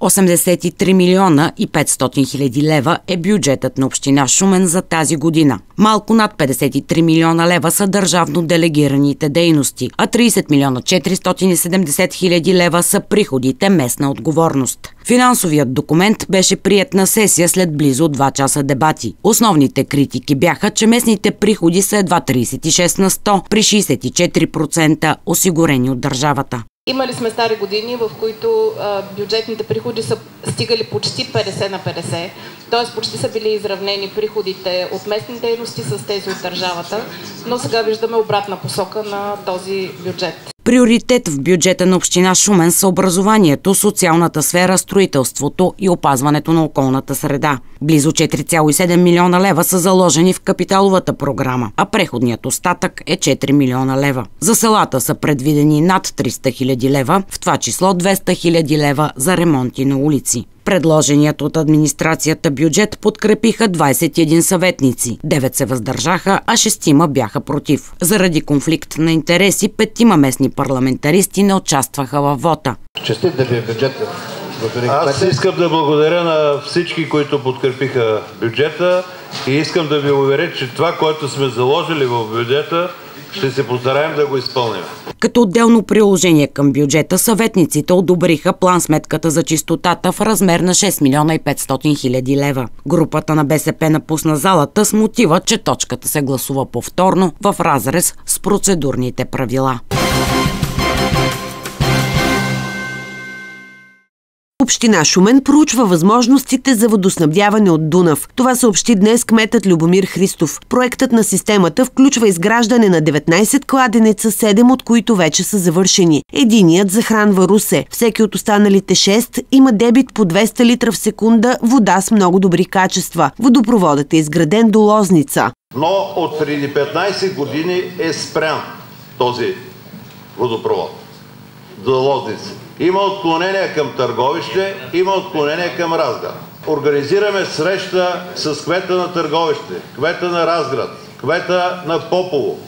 83 милиона и 500 хиляди лева е бюджетът на община Шумен за тази година. Малко над 53 милиона лева са държавно делегираните дейности, а 30 милиона 470 хиляди лева са приходите местна отговорност. Финансовият документ беше прият на сесия след близо 2 часа дебати. Основните критики бяха, че местните приходи са едва 36 на 100 при 64% осигурени от държавата. Имали сме стари години, в които а, бюджетните приходи са стигали почти 50 на 50, т.е. почти са били изравнени приходите от местни дейности с тези от държавата, но сега виждаме обратна посока на този бюджет. Приоритет в бюджета на община Шумен са образованието, социалната сфера, строителството и опазването на околната среда. Близо 4,7 милиона лева са заложени в капиталовата програма, а преходният остатък е 4 милиона лева. За селата са предвидени над 300 хиляди лева, в това число 200 хиляди лева за ремонти на улици. Предложеният от администрацията бюджет подкрепиха 21 съветници. 9 се въздържаха, а 6 бяха против. Заради конфликт на интереси, петима местни парламентаристи не участваха във вота. Честит да ви е бюджета. Аз искам да благодаря на всички, които подкрепиха бюджета и искам да ви уверя, че това, което сме заложили в бюджета, ще се постараем да го изпълним. Като отделно приложение към бюджета, съветниците одобриха план сметката за чистотата в размер на 6 милиона и 500 хиляди лева. Групата на БСП напусна залата с мотива, че точката се гласува повторно в разрез с процедурните правила. Община Шумен проучва възможностите за водоснабдяване от Дунав. Това съобщи днес кметът Любомир Христов. Проектът на системата включва изграждане на 19 кладенеца, 7 от които вече са завършени. Единият захранва Русе. Всеки от останалите 6 има дебит по 200 литра в секунда вода с много добри качества. Водопроводът е изграден до Лозница. Но от преди 15 години е спрян този водопровод до Лозница. Има отклонение към Търговище, има отклонение към Разград. Организираме среща с кмета на Търговище, кмета на Разград, кмета на Попово,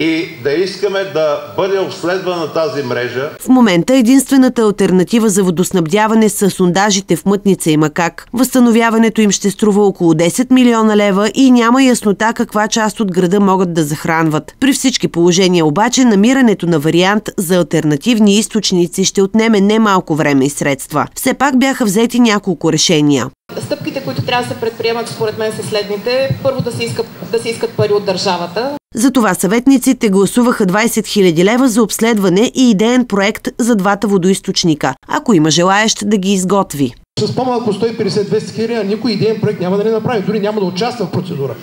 и да искаме да бъде обследвана тази мрежа. В момента единствената альтернатива за водоснабдяване са сондажите в Мътница и Макак. Възстановяването им ще струва около 10 милиона лева и няма яснота каква част от града могат да захранват. При всички положения обаче намирането на вариант за альтернативни източници ще отнеме немалко време и средства. Все пак бяха взети няколко решения. Стъпките, които трябва да се предприемат според мен са следните. Първо да се, искат, да се искат пари от държавата. Затова съветниците гласуваха 20 000 лева за обследване и идеен проект за двата водоисточника, ако има желаящ да ги изготви. С по-малко 150-200 хиляди никой идеен проект няма да не направи, дори няма да участва в процедура.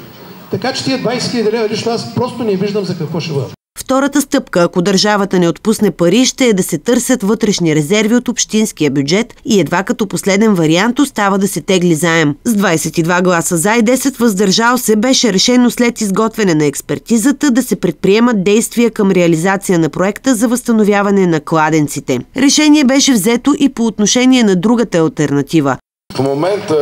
Така че тия 20 хиляди лева лично аз просто не виждам за какво ще бъдат. Втората стъпка, ако държавата не отпусне пари, ще е да се търсят вътрешни резерви от общинския бюджет и едва като последен вариант остава да се тегли заем. С 22 гласа за и 10 въздържал се беше решено след изготвяне на експертизата да се предприемат действия към реализация на проекта за възстановяване на кладенците. Решение беше взето и по отношение на другата альтернатива. В момента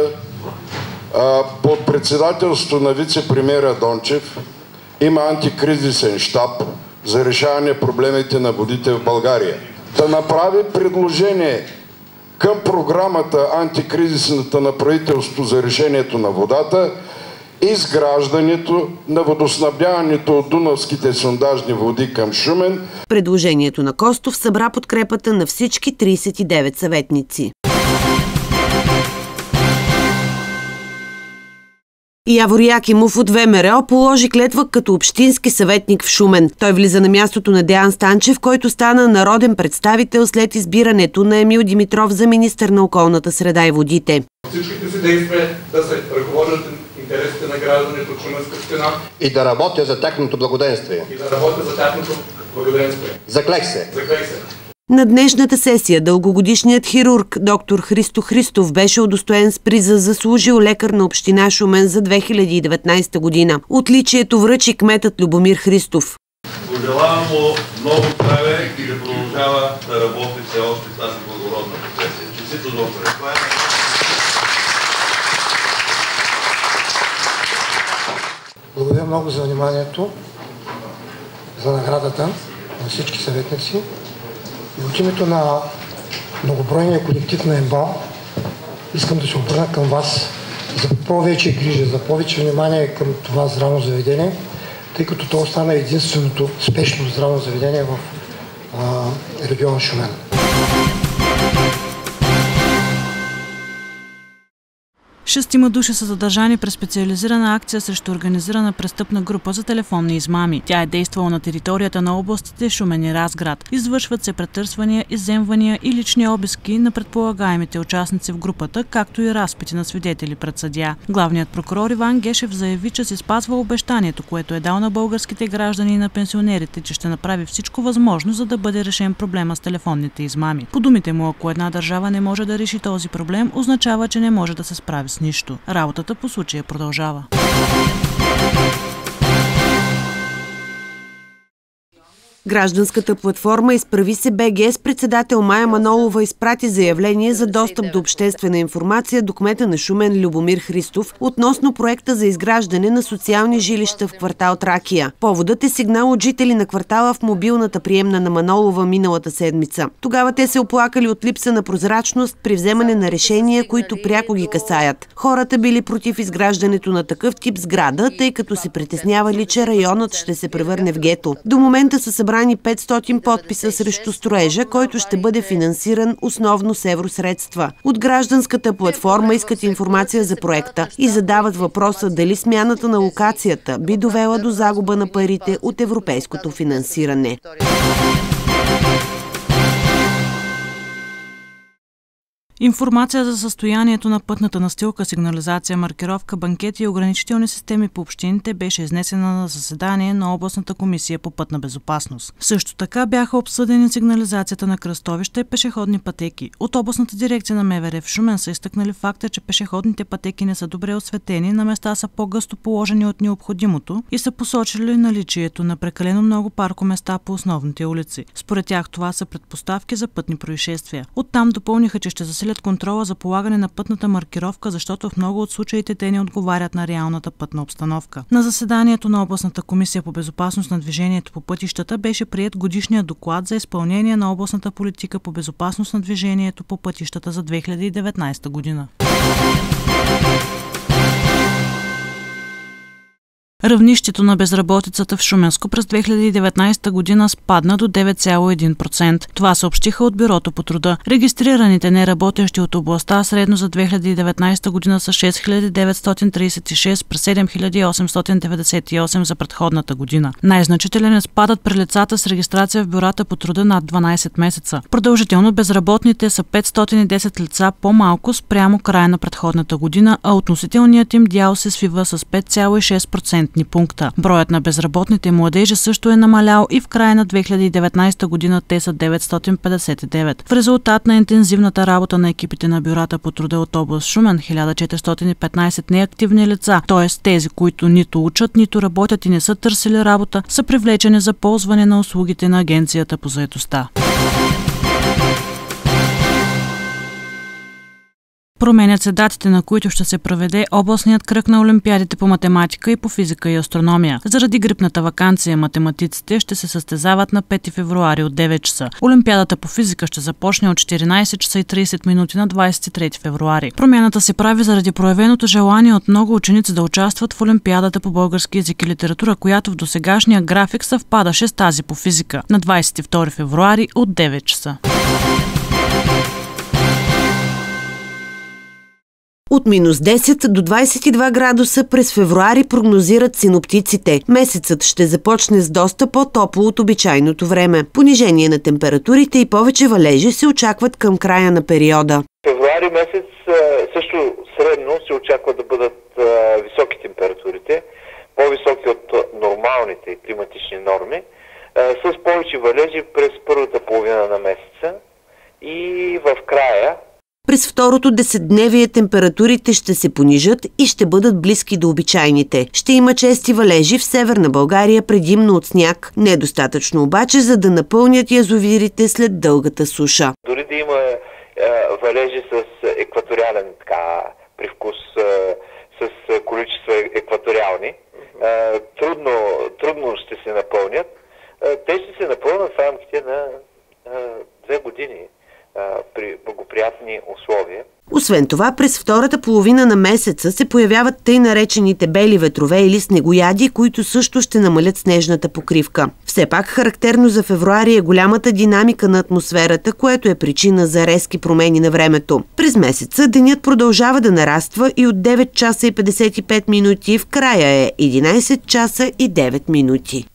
под председателството на вице-премьера Дончев има антикризисен штаб, за решаване проблемите на водите в България. Да направи предложение към програмата антикризисната на правителството за решението на водата изграждането на водоснабдяването от Дунавските сондажни води към Шумен. Предложението на Костов събра подкрепата на всички 39 съветници. Явор Якимов от ВМРО положи клетва като общински съветник в Шумен. Той влиза на мястото на Деян Станчев, който стана народен представител след избирането на Емил Димитров за министър на околната среда и водите. Всичките си действия да се ръководят интересите на гражданите от Шуменска стена. И да работя за тяхното благоденствие. И да работя за тяхното благоденствие. Заклех се. Заклех се. На днешната сесия дългогодишният хирург доктор Христо Христов беше удостоен с приза заслужил лекар на община Шумен за 2019 година. Отличието връчи кметът Любомир Христов. Пожелавам му много здраве и да продължава да работи все още в тази благородна професия. Честито доктор. Това е Благодаря много за вниманието, за наградата на всички съветници. От името на многобройния колектив на ЕМБАЛ искам да се обърна към вас за повече грижа, за повече внимание към това здравно заведение, тъй като то остана единственото спешно здравно заведение в а, региона Шумен. Шестима души са задържани през специализирана акция срещу организирана престъпна група за телефонни измами. Тя е действала на територията на областите Шумен и Разград. Извършват се претърсвания, иземвания и лични обиски на предполагаемите участници в групата, както и разпити на свидетели пред съдя. Главният прокурор Иван Гешев заяви, че се спазва обещанието, което е дал на българските граждани и на пенсионерите, че ще направи всичко възможно, за да бъде решен проблема с телефонните измами. По думите му, ако една държава не може да реши този проблем, означава, че не може да се справи с нищо. Работата по случая продължава. Гражданската платформа Изправи се БГ с председател Майя Манолова изпрати заявление за достъп до обществена информация до кмета на Шумен Любомир Христов относно проекта за изграждане на социални жилища в квартал Тракия. Поводът е сигнал от жители на квартала в мобилната приемна на Манолова миналата седмица. Тогава те се оплакали от липса на прозрачност при вземане на решения, които пряко ги касаят. Хората били против изграждането на такъв тип сграда, тъй като се притеснявали, че районът ще се превърне в гето. До момента са събрани 500 подписа срещу строежа, който ще бъде финансиран основно с евросредства. От гражданската платформа искат информация за проекта и задават въпроса дали смяната на локацията би довела до загуба на парите от европейското финансиране. Информация за състоянието на пътната настилка, сигнализация, маркировка, банкети и ограничителни системи по общините беше изнесена на заседание на областната комисия по пътна безопасност. Също така бяха обсъдени сигнализацията на кръстовища и пешеходни пътеки. От областната дирекция на МВР в Шумен са изтъкнали факта, че пешеходните пътеки не са добре осветени, на места са по-гъсто положени от необходимото и са посочили наличието на прекалено много паркоместа по основните улици. Според тях това са предпоставки за пътни происшествия. Оттам допълниха, че ще засилят засилят контрола за полагане на пътната маркировка, защото в много от случаите те не отговарят на реалната пътна обстановка. На заседанието на областната комисия по безопасност на движението по пътищата беше прият годишния доклад за изпълнение на областната политика по безопасност на движението по пътищата за 2019 година. Равнището на безработицата в Шуменско през 2019 година спадна до 9,1%. Това съобщиха от Бюрото по труда. Регистрираните неработещи от областта средно за 2019 година са 6936 през 7898 за предходната година. Най-значителен е спадът при лицата с регистрация в бюрата по труда над 12 месеца. Продължително безработните са 510 лица по-малко спрямо края на предходната година, а относителният им дял се свива с 5,6% процентни пункта. Броят на безработните младежи също е намалял и в края на 2019 година те са 959. В резултат на интензивната работа на екипите на бюрата по труда от област Шумен, 1415 неактивни лица, т.е. тези, които нито учат, нито работят и не са търсили работа, са привлечени за ползване на услугите на Агенцията по заедостта. Променят се датите, на които ще се проведе областният кръг на Олимпиадите по математика и по физика и астрономия. Заради грипната вакансия математиците ще се състезават на 5 февруари от 9 часа. Олимпиадата по физика ще започне от 14 часа и 30 минути на 23 февруари. Промяната се прави заради проявеното желание от много ученици да участват в Олимпиадата по български язик и литература, която в досегашния график съвпадаше с тази по физика на 22 февруари от 9 часа. От минус 10 до 22 градуса през февруари прогнозират синоптиците. Месецът ще започне с доста по-топло от обичайното време. Понижение на температурите и повече валежи се очакват към края на периода. Февруари месец също средно се очаква да бъдат високи температурите, по-високи от нормалните климатични норми, с повече валежи през първата половина на месеца и в края през второто десетдневие температурите ще се понижат и ще бъдат близки до обичайните. Ще има чести валежи в северна България, предимно от сняг. Недостатъчно обаче, за да напълнят язовирите след дългата суша. Дори да има е, валежи с екваториален така, привкус, е, с количества екваториални, е, трудно, трудно ще се напълнят. Е, те ще се напълнят в рамките на е, две години при благоприятни условия. Освен това, през втората половина на месеца се появяват тъй наречените бели ветрове или снегояди, които също ще намалят снежната покривка. Все пак характерно за февруари е голямата динамика на атмосферата, което е причина за резки промени на времето. През месеца денят продължава да нараства и от 9 часа и 55 минути в края е 11 часа и 9 минути.